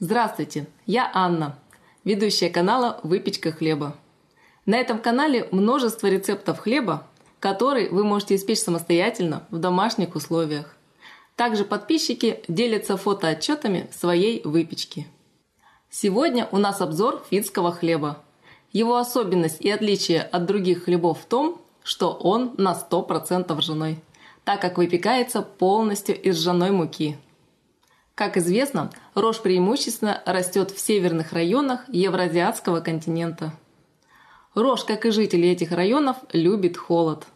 Здравствуйте, я Анна, ведущая канала «Выпечка хлеба». На этом канале множество рецептов хлеба, которые вы можете испечь самостоятельно в домашних условиях. Также подписчики делятся фотоотчетами своей выпечки. Сегодня у нас обзор финского хлеба. Его особенность и отличие от других хлебов в том, что он на 100% ржаной, так как выпекается полностью из ржаной муки – как известно, рожь преимущественно растет в северных районах Евразиатского континента. Рожь, как и жители этих районов, любит холод.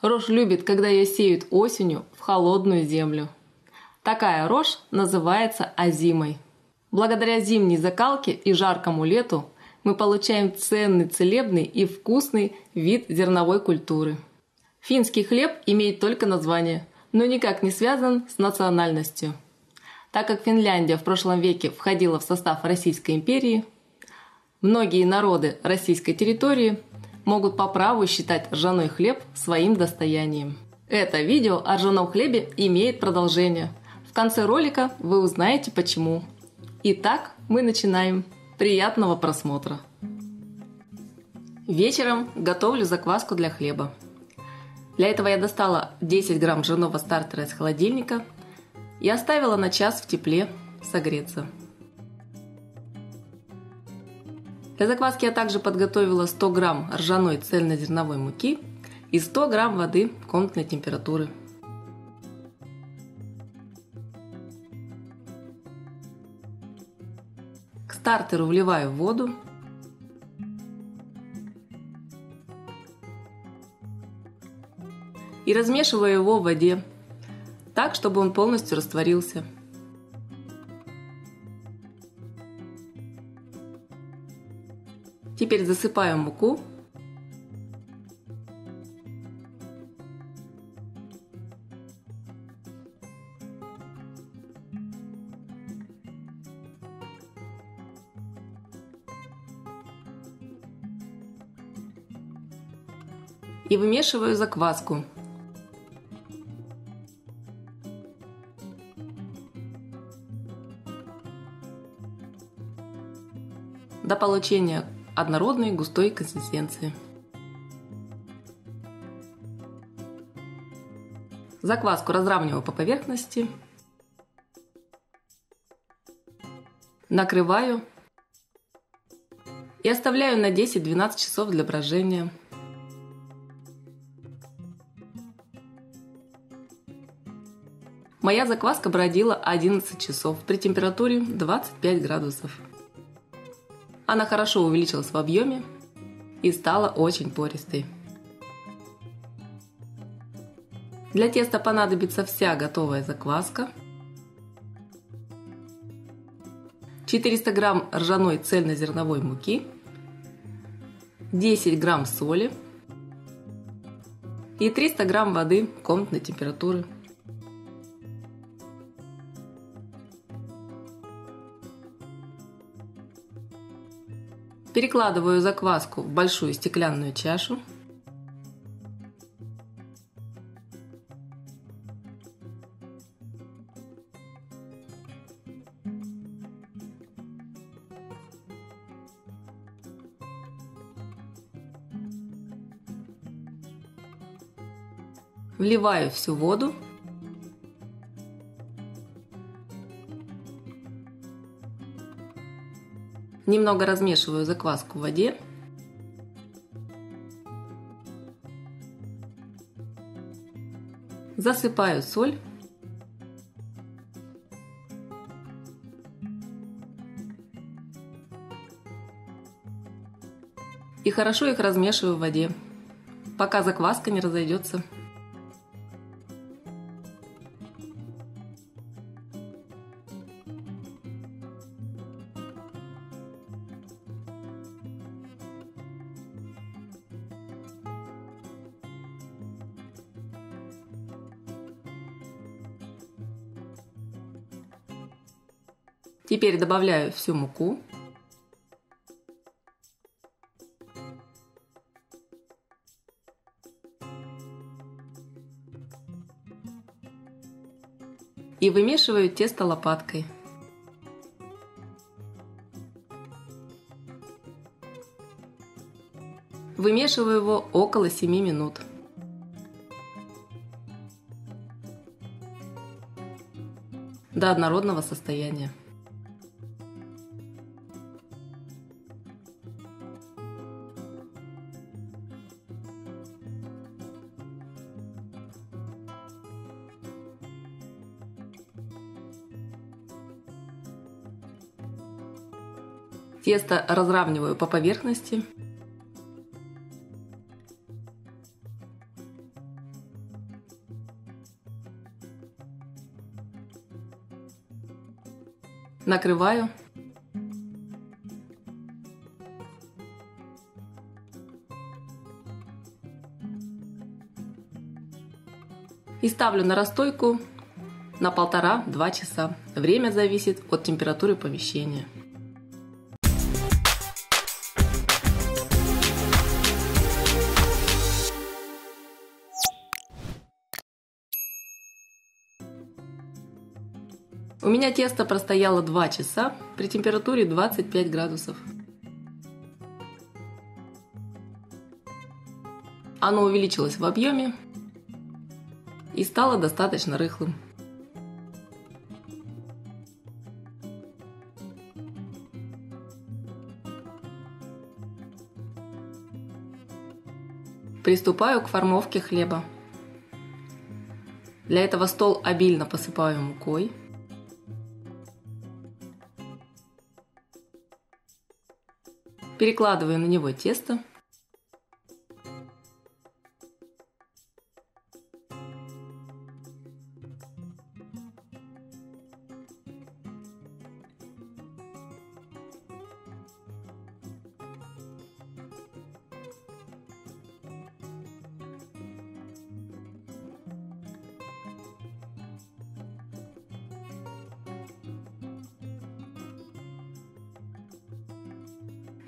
Рожь любит, когда ее сеют осенью в холодную землю. Такая рожь называется озимой. Благодаря зимней закалке и жаркому лету мы получаем ценный, целебный и вкусный вид зерновой культуры. Финский хлеб имеет только название, но никак не связан с национальностью – так как Финляндия в прошлом веке входила в состав Российской империи, многие народы российской территории могут по праву считать ржаной хлеб своим достоянием. Это видео о ржаном хлебе имеет продолжение. В конце ролика вы узнаете почему. Итак, мы начинаем. Приятного просмотра! Вечером готовлю закваску для хлеба. Для этого я достала 10 грамм ржаного стартера из холодильника – и оставила на час в тепле согреться. Для закваски я также подготовила 100 грамм ржаной цельнозерновой муки и 100 грамм воды комнатной температуры. К стартеру вливаю воду и размешиваю его в воде так, чтобы он полностью растворился. Теперь засыпаем муку. И вымешиваю закваску. До получения однородной густой консистенции. Закваску разравниваю по поверхности. Накрываю и оставляю на 10-12 часов для брожения. Моя закваска бродила 11 часов при температуре 25 градусов. Она хорошо увеличилась в объеме и стала очень пористой. Для теста понадобится вся готовая закваска, 400 грамм ржаной цельнозерновой муки, 10 грамм соли и 300 грамм воды комнатной температуры. Перекладываю закваску в большую стеклянную чашу. Вливаю всю воду Немного размешиваю закваску в воде. Засыпаю соль. И хорошо их размешиваю в воде, пока закваска не разойдется. Теперь добавляю всю муку. И вымешиваю тесто лопаткой. Вымешиваю его около 7 минут. до однородного состояния. Тесто разравниваю по поверхности. Накрываю. И ставлю на расстойку на полтора-два часа. Время зависит от температуры помещения. У меня тесто простояло 2 часа при температуре 25 градусов. Оно увеличилось в объеме и стало достаточно рыхлым. Приступаю к формовке хлеба. Для этого стол обильно посыпаю мукой. Перекладываю на него тесто.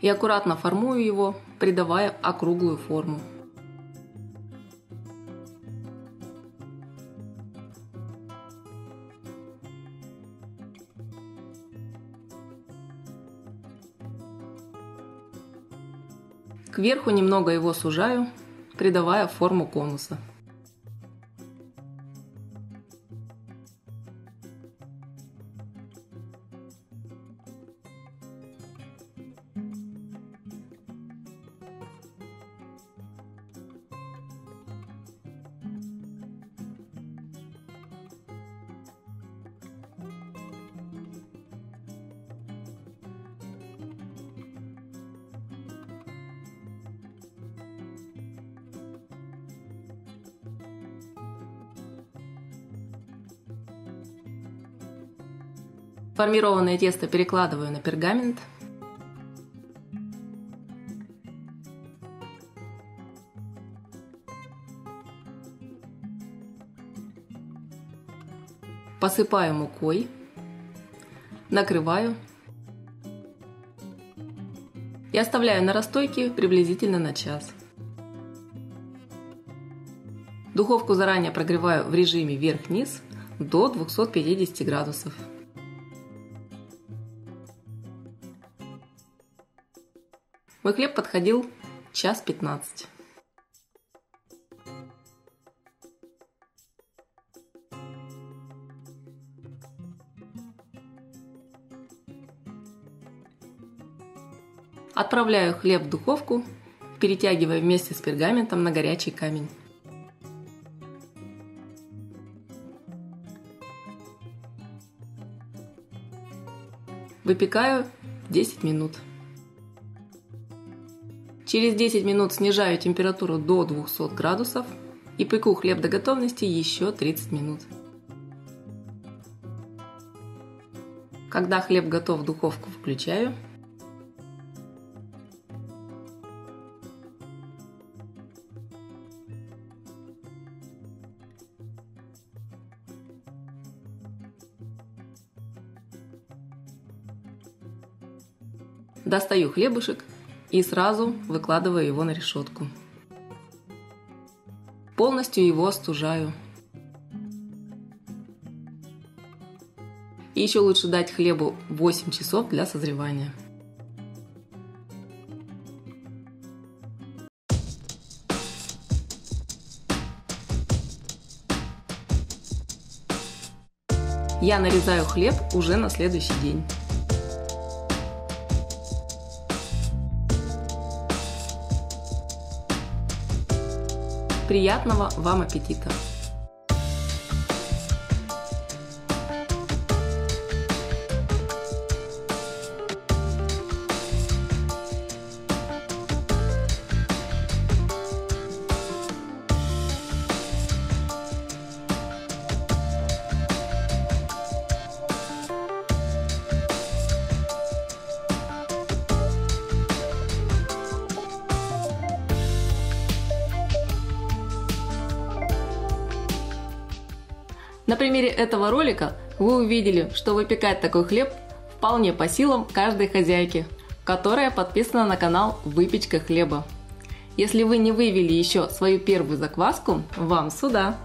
И аккуратно формую его, придавая округлую форму. Кверху немного его сужаю, придавая форму конуса. Формированное тесто перекладываю на пергамент. Посыпаю мукой, накрываю и оставляю на расстойке приблизительно на час. Духовку заранее прогреваю в режиме вверх-вниз до 250 градусов. Мой хлеб подходил час 15. Отправляю хлеб в духовку, перетягивая вместе с пергаментом на горячий камень. Выпекаю 10 минут. Через 10 минут снижаю температуру до 200 градусов и пеку хлеб до готовности еще 30 минут. Когда хлеб готов, духовку включаю. Достаю хлебушек и сразу выкладываю его на решетку. Полностью его остужаю. И еще лучше дать хлебу 8 часов для созревания. Я нарезаю хлеб уже на следующий день. Приятного вам аппетита! На примере этого ролика вы увидели, что выпекать такой хлеб вполне по силам каждой хозяйки, которая подписана на канал «Выпечка хлеба». Если вы не вывели еще свою первую закваску, вам сюда!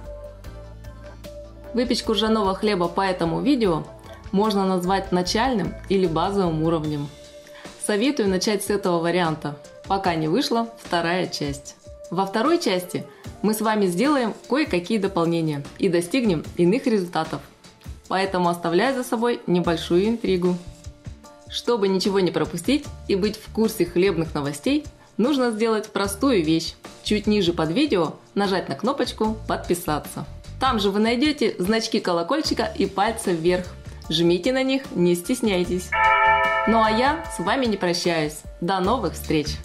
Выпечку ржаного хлеба по этому видео можно назвать начальным или базовым уровнем. Советую начать с этого варианта, пока не вышла вторая часть. Во второй части мы с вами сделаем кое-какие дополнения и достигнем иных результатов. Поэтому оставляю за собой небольшую интригу. Чтобы ничего не пропустить и быть в курсе хлебных новостей, нужно сделать простую вещь. Чуть ниже под видео нажать на кнопочку «Подписаться». Там же вы найдете значки колокольчика и пальца вверх. Жмите на них, не стесняйтесь. Ну а я с вами не прощаюсь. До новых встреч!